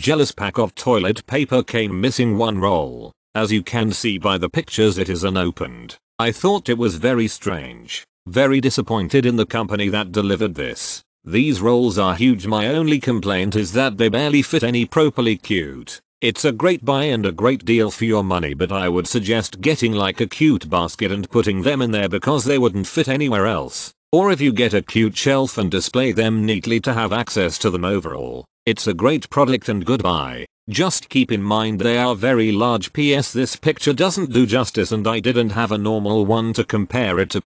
jealous pack of toilet paper came missing one roll. As you can see by the pictures it is unopened. I thought it was very strange. Very disappointed in the company that delivered this. These rolls are huge my only complaint is that they barely fit any properly cute. It's a great buy and a great deal for your money but I would suggest getting like a cute basket and putting them in there because they wouldn't fit anywhere else. Or if you get a cute shelf and display them neatly to have access to them overall. It's a great product and good buy. Just keep in mind they are very large ps this picture doesn't do justice and I didn't have a normal one to compare it to.